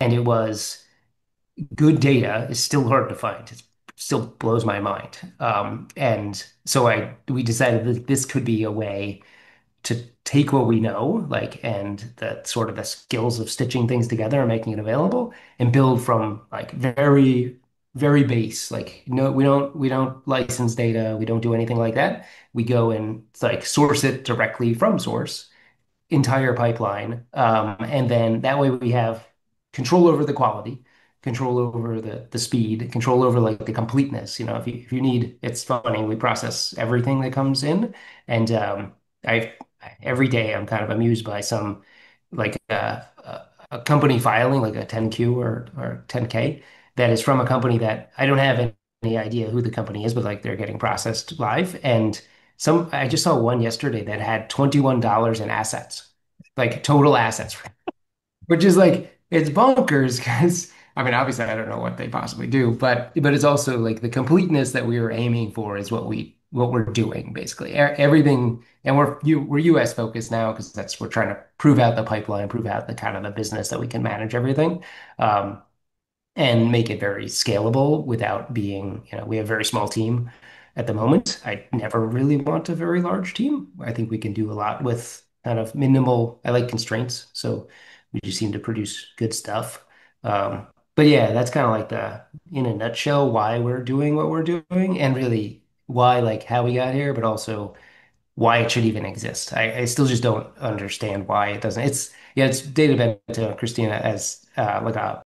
and it was good data is still hard to find. It still blows my mind. Um, and so I we decided that this could be a way to take what we know, like, and the sort of the skills of stitching things together and making it available and build from like very, very base. Like, no, we don't we don't license data. We don't do anything like that. We go and like source it directly from source entire pipeline. Um, and then that way we have control over the quality, control over the the speed, control over like the completeness. You know, if you if you need, it's funny, we process everything that comes in. And um, I every day I'm kind of amused by some like uh, a, company filing like a 10Q or or 10K that is from a company that I don't have any idea who the company is, but like they're getting processed live. And some I just saw one yesterday that had $21 in assets, like total assets, which is like it's bonkers because I mean obviously I don't know what they possibly do, but but it's also like the completeness that we were aiming for is what we what we're doing basically. Everything and we're you, we're US focused now because that's we're trying to prove out the pipeline, prove out the kind of the business that we can manage everything. Um, and make it very scalable without being, you know, we have a very small team at the moment. I never really want a very large team. I think we can do a lot with kind of minimal, I like constraints, so we just seem to produce good stuff. Um, but yeah, that's kind of like the, in a nutshell, why we're doing what we're doing and really why, like how we got here, but also why it should even exist. I, still just don't understand why it doesn't. It's, yeah, it's dated back to Christina as uh, like a